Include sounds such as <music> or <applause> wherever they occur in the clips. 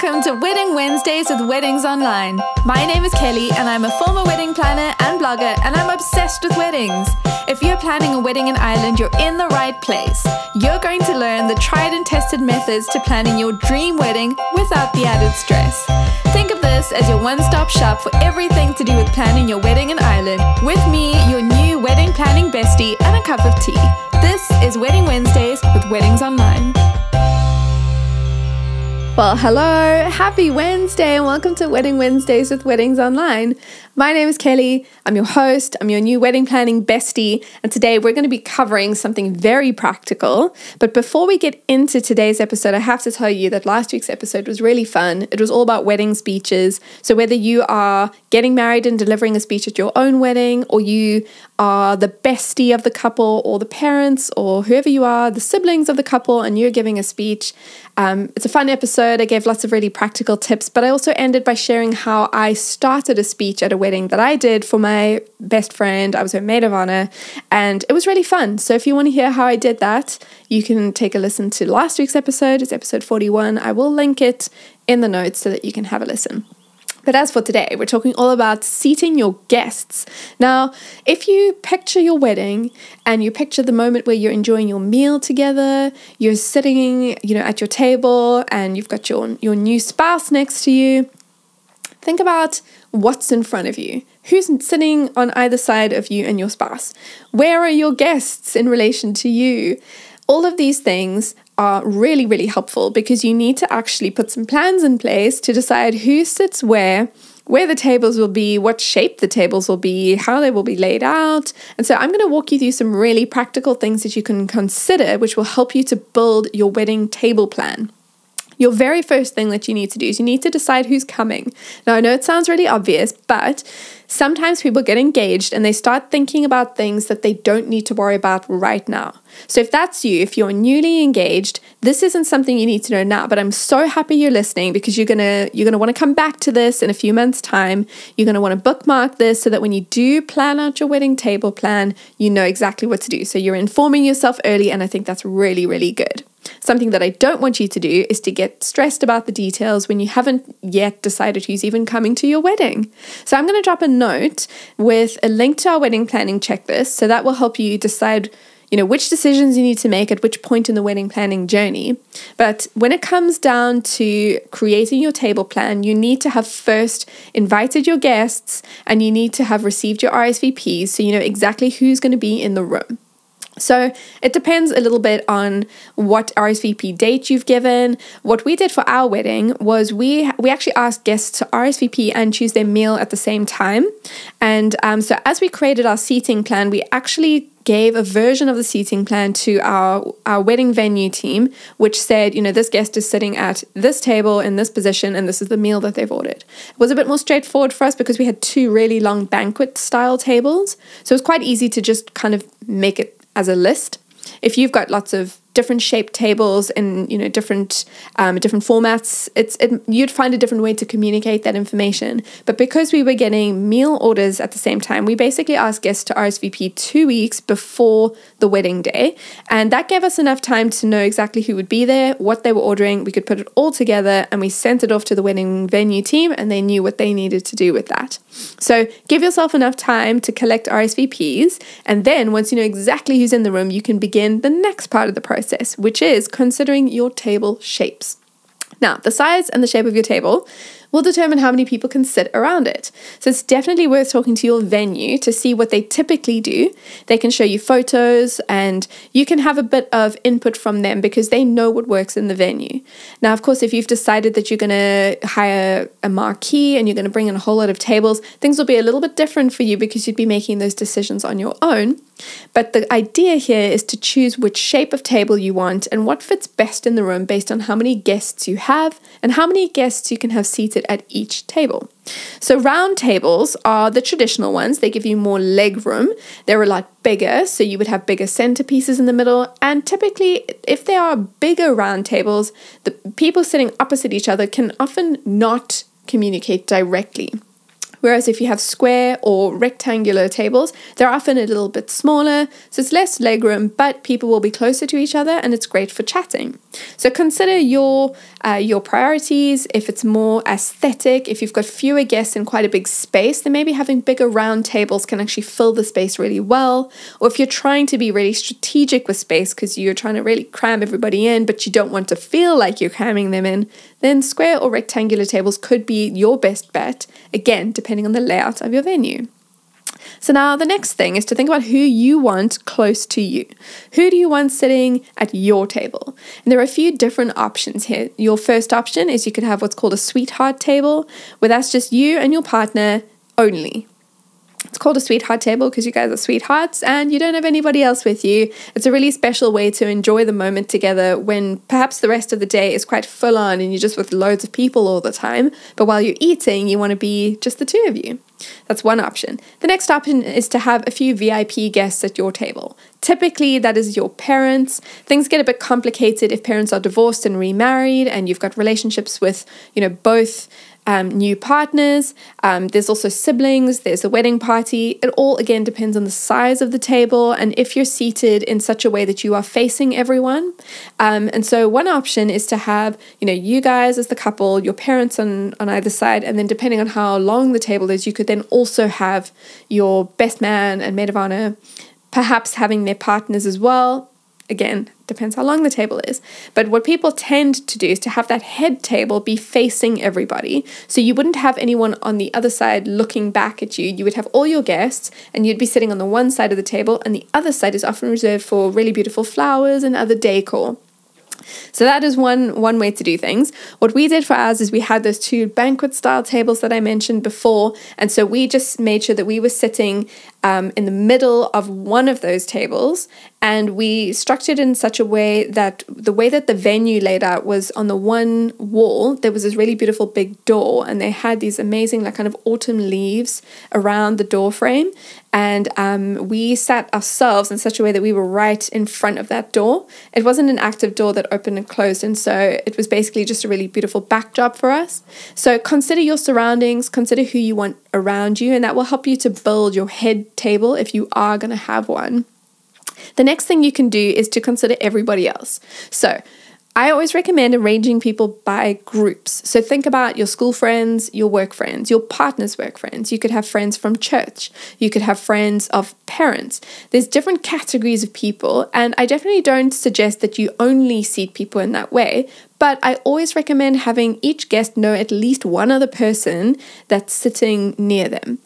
Welcome to Wedding Wednesdays with Weddings Online. My name is Kelly, and I'm a former wedding planner and blogger, and I'm obsessed with weddings. If you're planning a wedding in Ireland, you're in the right place. You're going to learn the tried and tested methods to planning your dream wedding without the added stress. Think of this as your one stop shop for everything to do with planning your wedding in Ireland, with me, your new wedding planning bestie, and a cup of tea. This is Wedding Wednesdays with Weddings Online. Well, hello, happy Wednesday, and welcome to Wedding Wednesdays with Weddings Online. My name is Kelly. I'm your host. I'm your new wedding planning bestie. And today we're going to be covering something very practical. But before we get into today's episode, I have to tell you that last week's episode was really fun. It was all about wedding speeches. So whether you are getting married and delivering a speech at your own wedding, or you are the bestie of the couple, or the parents, or whoever you are, the siblings of the couple, and you're giving a speech, um, it's a fun episode. I gave lots of really practical tips, but I also ended by sharing how I started a speech at a wedding that I did for my best friend. I was her maid of honor, and it was really fun. So if you want to hear how I did that, you can take a listen to last week's episode. It's episode 41. I will link it in the notes so that you can have a listen. But as for today, we're talking all about seating your guests. Now, if you picture your wedding and you picture the moment where you're enjoying your meal together, you're sitting, you know, at your table and you've got your your new spouse next to you, think about what's in front of you. Who's sitting on either side of you and your spouse? Where are your guests in relation to you? All of these things are really, really helpful because you need to actually put some plans in place to decide who sits where, where the tables will be, what shape the tables will be, how they will be laid out. And so I'm going to walk you through some really practical things that you can consider, which will help you to build your wedding table plan your very first thing that you need to do is you need to decide who's coming. Now, I know it sounds really obvious, but sometimes people get engaged and they start thinking about things that they don't need to worry about right now. So, if that's you, if you're newly engaged, this isn't something you need to know now, but I'm so happy you're listening because you're going to you're going to want to come back to this in a few months time. You're going to want to bookmark this so that when you do plan out your wedding table plan, you know exactly what to do. So, you're informing yourself early and I think that's really really good. Something that I don't want you to do is to get stressed about the details when you haven't yet decided who's even coming to your wedding. So I'm going to drop a note with a link to our wedding planning checklist. So that will help you decide you know which decisions you need to make at which point in the wedding planning journey. But when it comes down to creating your table plan you need to have first invited your guests and you need to have received your RSVPs so you know exactly who's going to be in the room so it depends a little bit on what RSVP date you've given. What we did for our wedding was we we actually asked guests to RSVP and choose their meal at the same time. And um, so as we created our seating plan, we actually gave a version of the seating plan to our, our wedding venue team, which said, you know, this guest is sitting at this table in this position and this is the meal that they've ordered. It was a bit more straightforward for us because we had two really long banquet style tables. So it was quite easy to just kind of make it as a list. If you've got lots of different shaped tables and you know different um, different formats. It's it, you'd find a different way to communicate that information. But because we were getting meal orders at the same time we basically asked guests to RSVP two weeks before the wedding day. And that gave us enough time to know exactly who would be there what they were ordering. We could put it all together and we sent it off to the wedding venue team and they knew what they needed to do with that. So give yourself enough time to collect RSVPs and then once you know exactly who's in the room you can begin the next part of the process process, which is considering your table shapes. Now, the size and the shape of your table will determine how many people can sit around it. So it's definitely worth talking to your venue to see what they typically do. They can show you photos and you can have a bit of input from them because they know what works in the venue. Now, of course, if you've decided that you're going to hire a marquee and you're going to bring in a whole lot of tables, things will be a little bit different for you because you'd be making those decisions on your own. But the idea here is to choose which shape of table you want and what fits best in the room based on how many guests you have and how many guests you can have seated at each table. So, round tables are the traditional ones. They give you more leg room. They're a lot bigger, so you would have bigger centerpieces in the middle. And typically, if they are bigger round tables, the people sitting opposite each other can often not communicate directly. Whereas if you have square or rectangular tables, they're often a little bit smaller, so it's less legroom, but people will be closer to each other and it's great for chatting. So consider your uh, your priorities. If it's more aesthetic, if you've got fewer guests in quite a big space, then maybe having bigger round tables can actually fill the space really well. Or if you're trying to be really strategic with space because you're trying to really cram everybody in, but you don't want to feel like you're cramming them in, then square or rectangular tables could be your best bet, again, depending on the layout of your venue. So now the next thing is to think about who you want close to you. Who do you want sitting at your table? And there are a few different options here. Your first option is you could have what's called a sweetheart table, where that's just you and your partner only. It's called a sweetheart table because you guys are sweethearts and you don't have anybody else with you. It's a really special way to enjoy the moment together when perhaps the rest of the day is quite full on and you're just with loads of people all the time. But while you're eating, you want to be just the two of you. That's one option. The next option is to have a few VIP guests at your table. Typically, that is your parents. Things get a bit complicated if parents are divorced and remarried and you've got relationships with, you know, both um, new partners. Um, there's also siblings, there's a wedding party. It all again depends on the size of the table and if you're seated in such a way that you are facing everyone. Um, and so, one option is to have, you know, you guys as the couple, your parents on, on either side, and then depending on how long the table is, you could then also have your best man and maid of honor perhaps having their partners as well again, depends how long the table is. But what people tend to do is to have that head table be facing everybody. So you wouldn't have anyone on the other side looking back at you. You would have all your guests and you'd be sitting on the one side of the table, and the other side is often reserved for really beautiful flowers and other decor. So that is one one way to do things. What we did for ours is we had those two banquet style tables that I mentioned before, and so we just made sure that we were sitting um, in the middle of one of those tables, and we structured in such a way that the way that the venue laid out was on the one wall there was this really beautiful big door, and they had these amazing like kind of autumn leaves around the door frame, and um, we sat ourselves in such a way that we were right in front of that door. It wasn't an active door that opened and closed, and so it was basically just a really beautiful backdrop for us. So consider your surroundings, consider who you want around you, and that will help you to build your head table if you are going to have one. The next thing you can do is to consider everybody else. So, I always recommend arranging people by groups. So think about your school friends, your work friends, your partner's work friends. You could have friends from church. You could have friends of parents. There's different categories of people, and I definitely don't suggest that you only seat people in that way. But I always recommend having each guest know at least one other person that's sitting near them.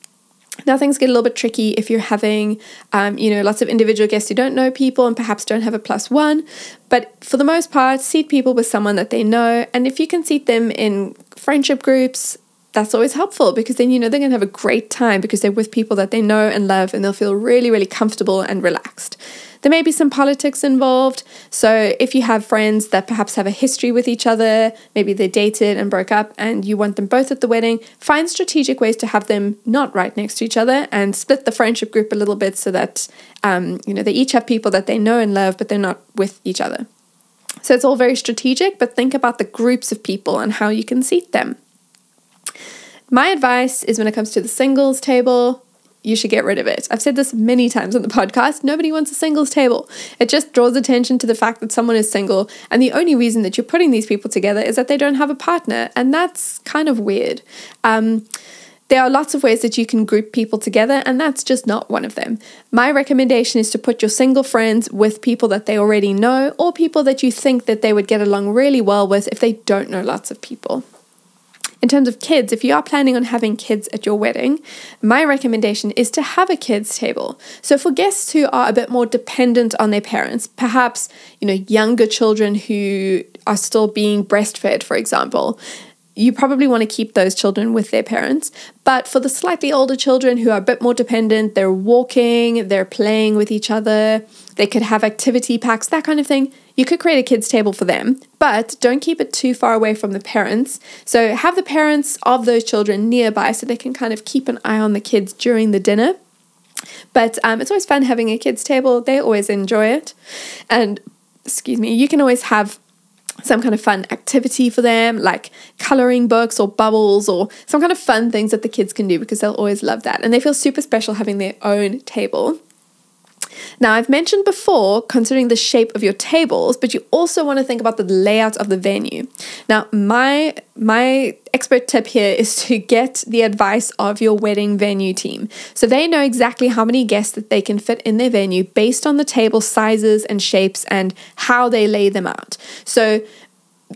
Now things get a little bit tricky if you're having, um, you know, lots of individual guests who don't know people and perhaps don't have a plus one. But for the most part, seat people with someone that they know, and if you can seat them in friendship groups, that's always helpful because then you know they're going to have a great time because they're with people that they know and love and they'll feel really, really comfortable and relaxed. There may be some politics involved. So, if you have friends that perhaps have a history with each other, maybe they dated and broke up, and you want them both at the wedding, find strategic ways to have them not right next to each other and split the friendship group a little bit so that um, you know they each have people that they know and love, but they're not with each other. So, it's all very strategic, but think about the groups of people and how you can seat them. My advice is when it comes to the singles table, you should get rid of it. I've said this many times on the podcast. Nobody wants a singles table. It just draws attention to the fact that someone is single, and the only reason that you're putting these people together is that they don't have a partner, and that's kind of weird. Um, there are lots of ways that you can group people together, and that's just not one of them. My recommendation is to put your single friends with people that they already know or people that you think that they would get along really well with if they don't know lots of people. In terms of kids, if you are planning on having kids at your wedding, my recommendation is to have a kids table. So for guests who are a bit more dependent on their parents, perhaps, you know, younger children who are still being breastfed, for example, you probably want to keep those children with their parents. But for the slightly older children who are a bit more dependent, they're walking, they're playing with each other, they could have activity packs, that kind of thing. You could create a kids' table for them, but don't keep it too far away from the parents. So have the parents of those children nearby so they can kind of keep an eye on the kids during the dinner. But um, it's always fun having a kids' table, they always enjoy it. And excuse me, you can always have some kind of fun activity for them, like coloring books or bubbles or some kind of fun things that the kids can do because they'll always love that. And they feel super special having their own table. Now, I've mentioned before considering the shape of your tables, but you also want to think about the layout of the venue. Now, my my expert tip here <laughs> is to get the advice of your wedding venue team. So they know exactly how many guests that they can fit in their venue based on the table sizes and shapes and how they lay them out. So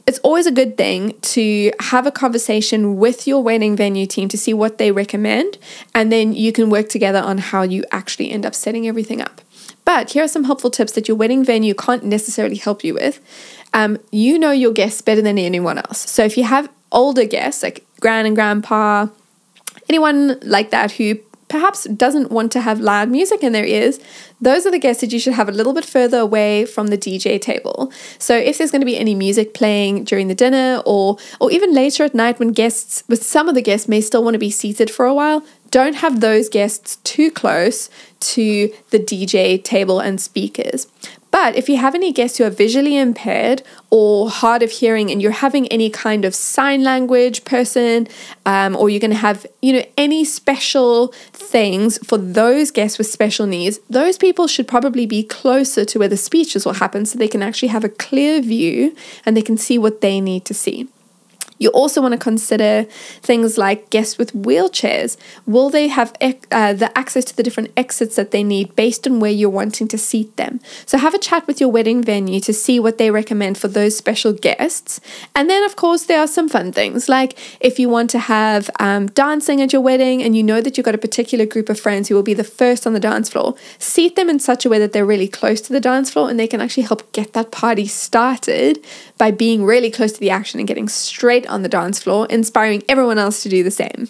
it's always a good thing to have a conversation with your wedding venue team to see what they recommend, and then you can work together on how you actually end up setting everything up. But here are some helpful tips that your wedding venue can't necessarily help you with. Um, you know your guests better than anyone else. So if you have older guests, like grand and grandpa, anyone like that who perhaps doesn't want to have loud music in their ears, those are the guests that you should have a little bit further away from the DJ table. So if there's going to be any music playing during the dinner or or even later at night when guests with some of the guests may still want to be seated for a while, don't have those guests too close to the DJ table and speakers. But if you have any guests who are visually impaired or hard of hearing, and you're having any kind of sign language person, um, or you're going to have, you know, any special things for those guests with special needs, those people should probably be closer to where the speeches will happen so they can actually have a clear view and they can see what they need to see. You also want to consider things like guests with wheelchairs. Will they have uh, the access to the different exits that they need based on where you're wanting to seat them? So have a chat with your wedding venue to see what they recommend for those special guests. And then, of course, there are some fun things like if you want to have um, dancing at your wedding and you know that you've got a particular group of friends who will be the first on the dance floor, seat them in such a way that they're really close to the dance floor and they can actually help get that party started by being really close to the action and getting straight on the dance floor, inspiring everyone else to do the same.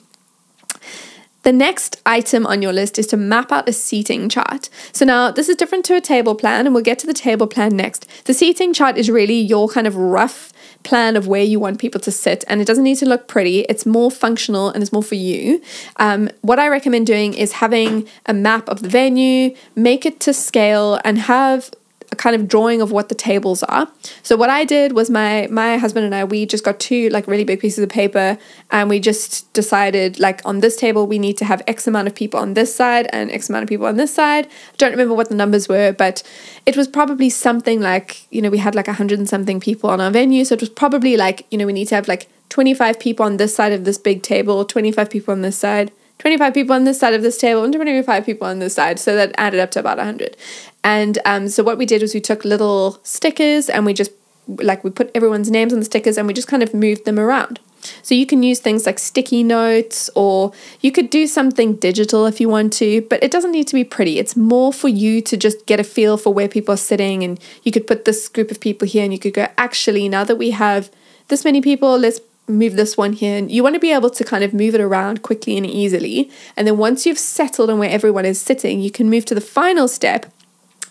The next item on your list is to map out a seating chart. So now this is different to a table plan, and we'll get to the table plan next. The seating chart is really your kind of rough plan of where you want people to sit, and it doesn't need to look pretty. It's more functional and it's more for you. Um, what I recommend doing is having a map of the venue, make it to scale, and have kind of drawing of what the tables are. So what I did was my my husband and I we just got two like really big pieces of paper and we just decided like on this table we need to have X amount of people on this side and X amount of people on this side. I don't remember what the numbers were, but it was probably something like, you know, we had like a hundred and something people on our venue. So it was probably like, you know, we need to have like 25 people on this side of this big table, 25 people on this side. 25 people on this side of this table and 25 people on this side. So that added up to about 100. And um, so what we did was we took little stickers and we just, like, we put everyone's names on the stickers and we just kind of moved them around. So you can use things like sticky notes or you could do something digital if you want to, but it doesn't need to be pretty. It's more for you to just get a feel for where people are sitting and you could put this group of people here and you could go, actually, now that we have this many people, let's move this one here. And you want to be able to kind of move it around quickly and easily. And then once you've settled on where everyone is sitting, you can move to the final step,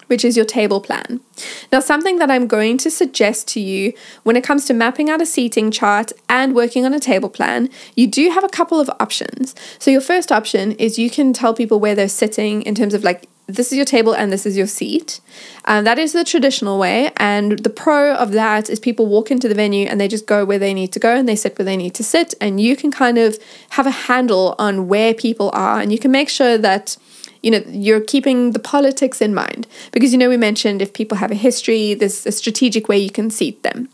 which is your table plan. Now, something that I'm going to suggest to you when it comes to mapping out a seating chart and working on a table plan, you do have a couple of options. So, your first option is you can tell people where they're sitting in terms of like this is your table and this is your seat. Um, that is the traditional way. And the pro of that is people walk into the venue and they just go where they need to go and they sit where they need to sit. And you can kind of have a handle on where people are and you can make sure that you know you're keeping the politics in mind because you know we mentioned if people have a history there's a strategic way you can seat them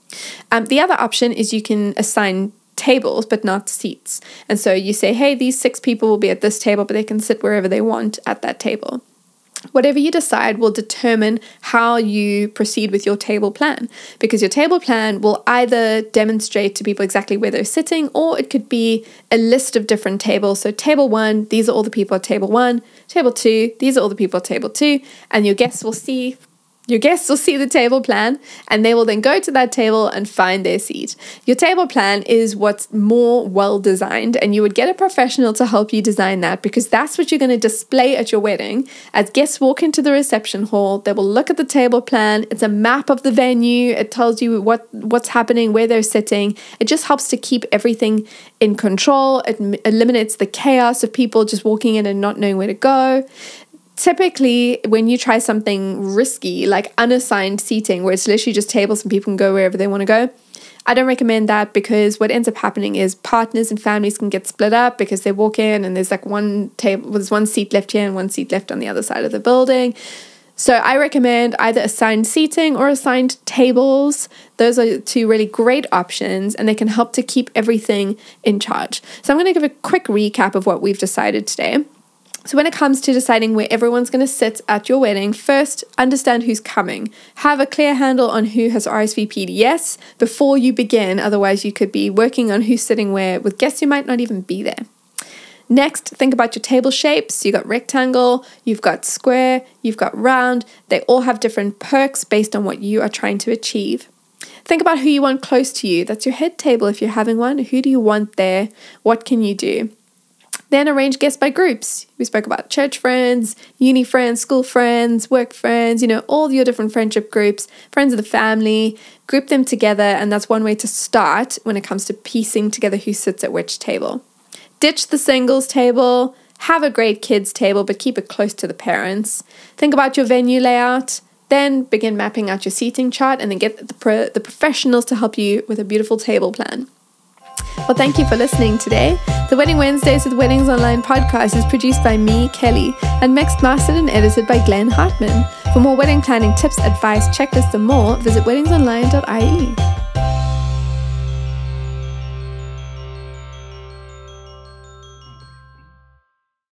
um, the other option is you can assign tables but not seats and so you say hey these six people will be at this table but they can sit wherever they want at that table Whatever you decide will determine how you proceed with your table plan because your table plan will either demonstrate to people exactly where they're sitting or it could be a list of different tables. So, table one, these are all the people at table one, table two, these are all the people at table two, and your guests will see your guests will see the table plan and they will then go to that table and find their seat. Your table plan is what's more well designed, and you would get a professional to help you design that because that's what you're going to display at your wedding. As guests walk into the reception hall, they will look at the table plan. It's a map of the venue, it tells you what, what's happening, where they're sitting. It just helps to keep everything in control, it eliminates the chaos of people just walking in and not knowing where to go typically when you try something risky like unassigned seating where it's literally just tables and people can go wherever they want to go I don't recommend that because what ends up happening is partners and families can get split up because they walk in and there's like one table, there's one seat left here and one seat left on the other side of the building. So I recommend either assigned seating or assigned tables. Those are two really great options and they can help to keep everything in charge. So I'm going to give a quick recap of what we've decided today. So, when it comes to deciding where everyone's going to sit at your wedding, first understand who's coming. Have a clear handle on who has RSVP'd yes before you begin, otherwise, you could be working on who's sitting where with guests who might not even be there. Next, think about your table shapes. You've got rectangle, you've got square, you've got round. They all have different perks based on what you are trying to achieve. Think about who you want close to you. That's your head table if you're having one. Who do you want there? What can you do? Then arrange guests by groups. We spoke about church friends, uni friends, school friends, work friends, you know, all your different friendship groups, friends of the family. Group them together, and that's one way to start when it comes to piecing together who sits at which table. Ditch the singles table, have a great kids table, but keep it close to the parents. Think about your venue layout. Then begin mapping out your seating chart and then get the, pro- the professionals to help you with a beautiful table plan. Well, thank you for listening today. The Wedding Wednesdays with Weddings Online podcast is produced by me, Kelly, and mixed, mastered, and edited by Glenn Hartman. For more wedding planning tips, advice, checklists, and more, visit weddingsonline.ie.